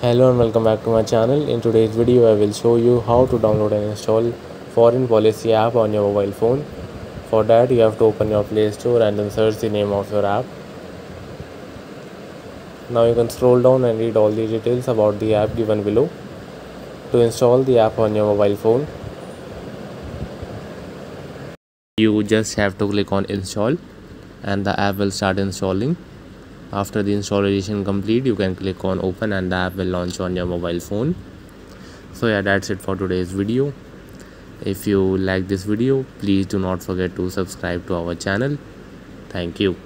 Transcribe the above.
Hello and welcome back to my channel. In today's video I will show you how to download and install foreign policy app on your mobile phone. For that you have to open your play store and then search the name of your app. Now you can scroll down and read all the details about the app given below. To install the app on your mobile phone you just have to click on install and the app will start installing after the installation complete you can click on open and the app will launch on your mobile phone. So yeah that's it for today's video. If you like this video please do not forget to subscribe to our channel. Thank you